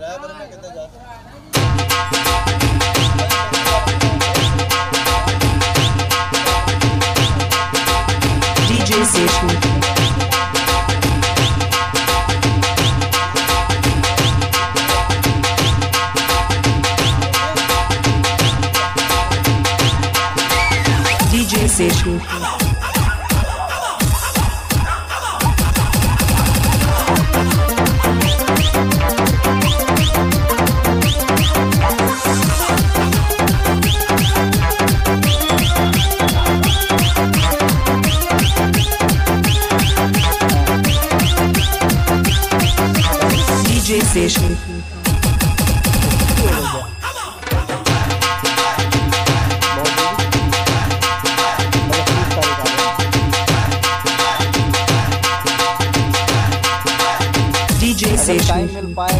किराया पता कितना जा टाइम. मिल पाएगा।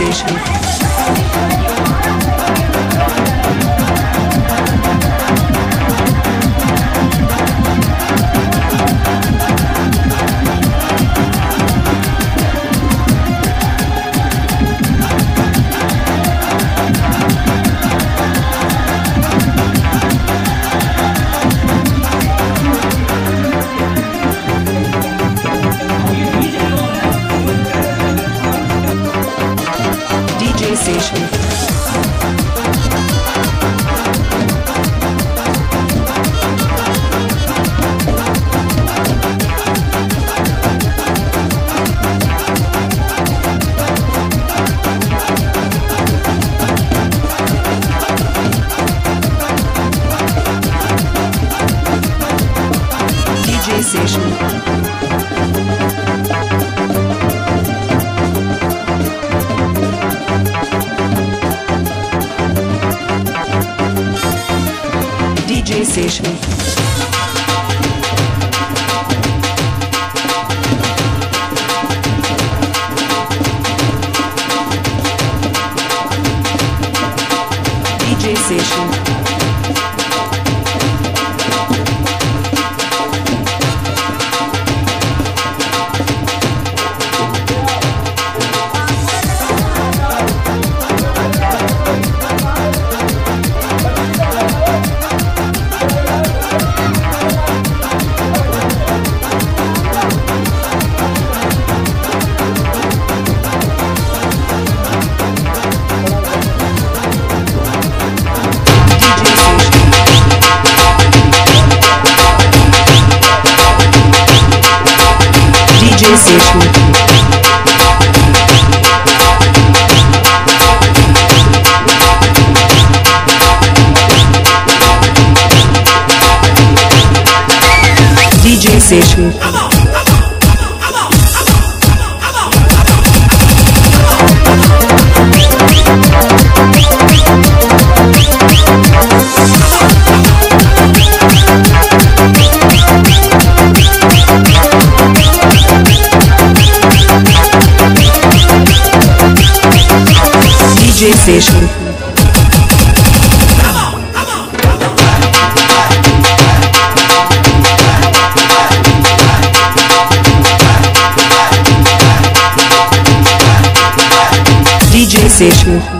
Association. Station Station. DJ Station. conversation. DJ Session.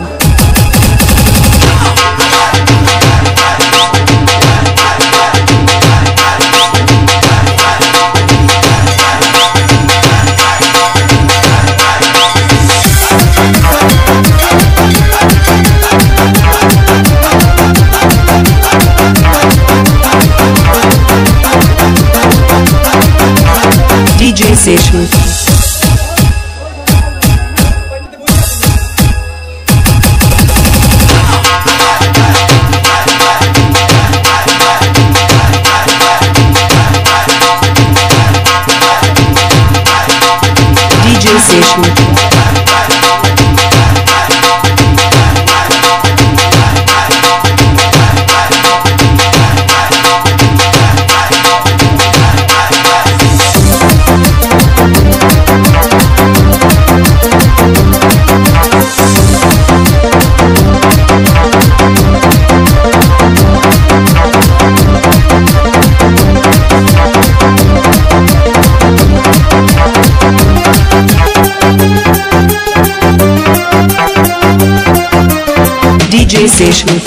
desejo. DJ Seixo. DJ Station.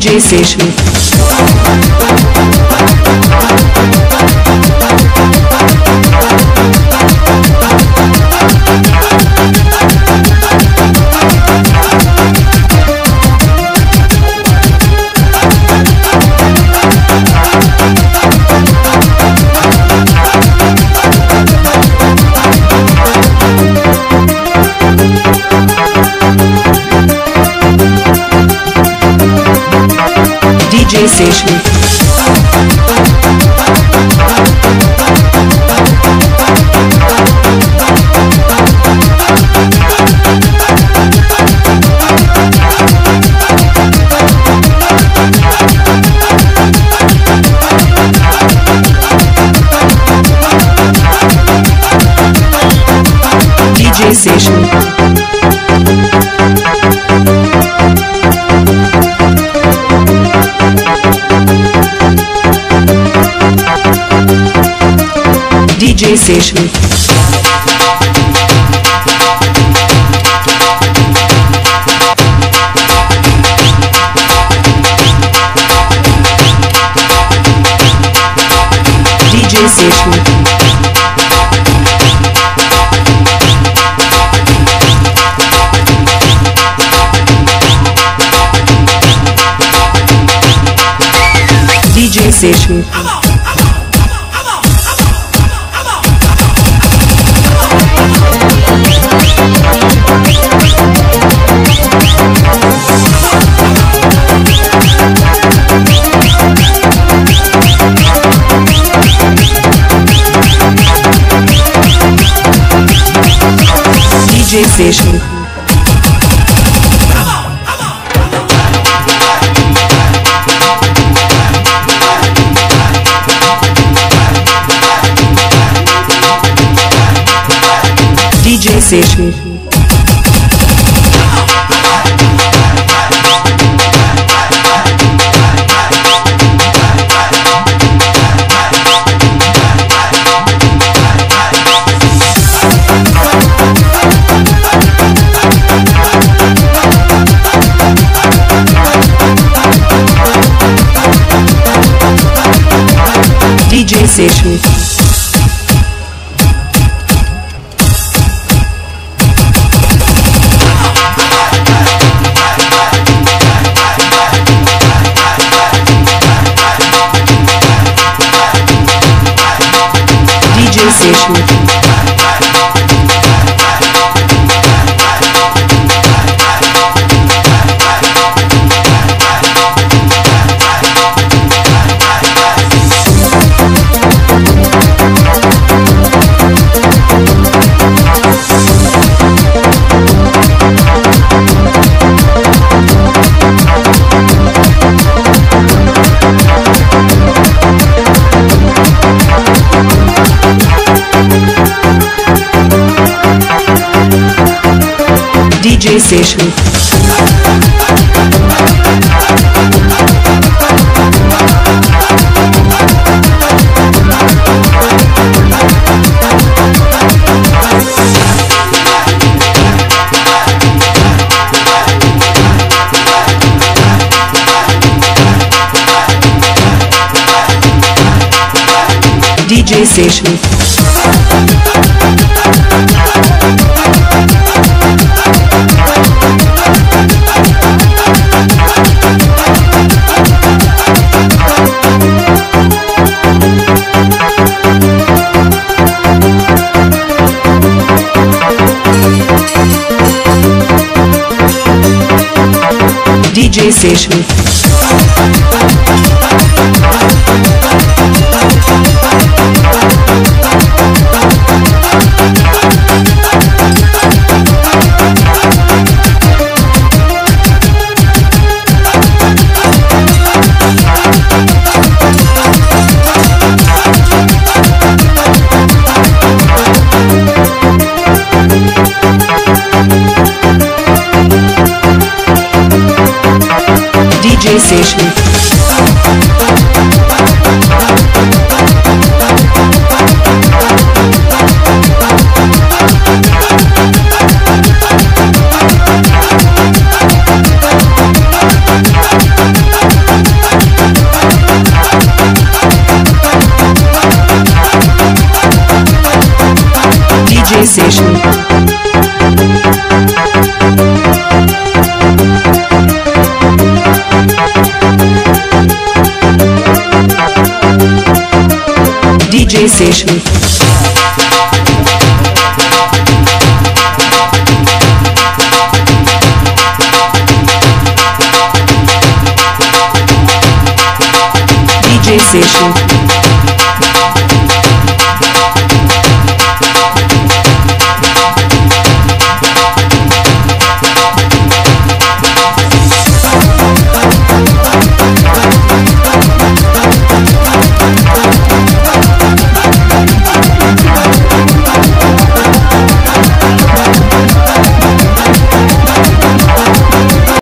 DJ Session. देश में station. DJ Session. DJ Seixo. DJ Seixo. DJ Station. DJ Seixas. DJ Seixas. DJ Seixas. station. DJ station. DJ Seixas. Station. DJ Session. DJ Session.